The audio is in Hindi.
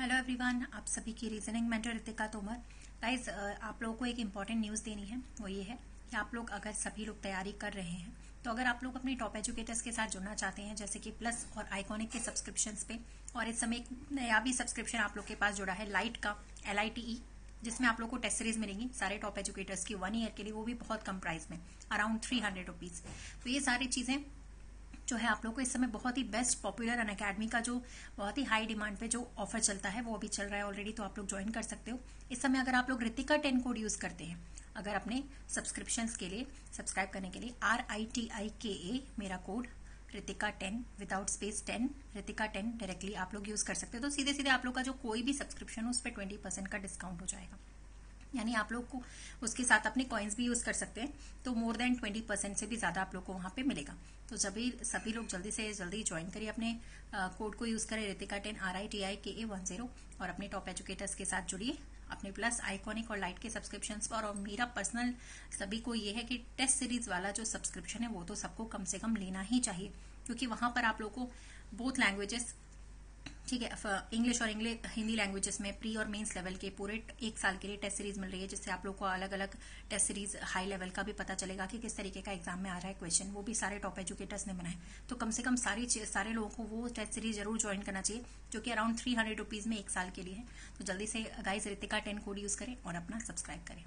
हेलो एवरीवन आप सभी की reasoning mentor Ritika Tomar. Guys आप लोगों को एक इंपॉर्टेंट न्यूज़ देनी है। वो ये है कि आप लोग अगर सभी लोग तैयारी कर रहे हैं तो अगर आप लोग अपने टॉप एजुकेटर्स के साथ जुड़ना चाहते हैं जैसे कि प्लस और आइकॉनिक के सब्सक्रिप्शन पे और इस समय एक नया भी सब्सक्रिप्शन आप लोग के पास जुड़ा है लाइट का एल e, जिसमें आप लोग को टेस्ट सीरीज़ मिलेंगी सारे टॉप एजुकेटर्स की। वन ईयर के लिए वो भी बहुत कम प्राइस में अराउंड थ्री हंड्रेड रुपीज़ तो ये सारी चीज़ें जो है आप लोग को इस समय बहुत ही बेस्ट पॉपुलर अन अकेडमी का जो बहुत ही हाई डिमांड पे जो ऑफ़र चलता है, वो अभी चल रहा है ऑलरेडी तो आप लोग ज्वाइन कर सकते हो। इस समय अगर आप लोग रितिका टेन कोड यूज़ करते हैं, अगर अपने सब्सक्रिप्शन के लिए सब्सक्राइब करने के लिए आर आई टी आई के ए मेरा code Ritika ten without space ten Ritika ten directly आप लोग यूज़ कर सकते हो। तो सीधे सीधे आप लोग का जो कोई भी सब्सक्रिप्शन हो, उस पर ट्वेंटी परसेंट का डिस्काउंट हो जाएगा। यानी आप लोग को उसके साथ अपने कॉइन्स भी यूज़ कर सकते हैं तो मोर देन ट्वेंटी परसेंट से भी ज़्यादा आप लोग को वहाँ पे मिलेगा। तो सभी सभी लोग जल्दी से जल्दी ज्वाइन करिए अपने कोड को यूज़ करें Ritika ten R I T I K A one zero और अपने टॉप एजुकेटर्स के साथ जुड़िए। अपने प्लस आइकॉनिक और लाइट के सब्सक्रिप्शन पर, और मेरा पर्सनल सभी को ये है कि टेस्ट सीरीज़ वाला जो सब्सक्रिप्शन है, वो तो सबको कम से कम लेना ही चाहिए, क्योंकि वहाँ पर आप लोग को बोथ लैंग्वेजेस ठीक है इंग्लिश और इंग्लिश हिंदी लैंग्वेजेस में प्री और मेंस लेवल के पूरे एक साल के लिए टेस्ट सीरीज़ मिल रही है, जिससे आप लोग को अलग अलग टेस्ट सीरीज़ हाई लेवल का भी पता चलेगा कि किस तरीके का एग्ज़ाम में आ रहा है क्वेश्चन वो भी सारे टॉप एजुकेटर्स ने बनाए। तो कम से कम सारी सारे लोगों को वो टेस्ट सीरीज़ ज़रूर ज्वाइन करना चाहिए, जो कि अराउंड थ्री हंड्रेड में एक साल के लिए है। तो जल्दी से guys Ritika ten code use करें और अपना सब्सक्राइब करें।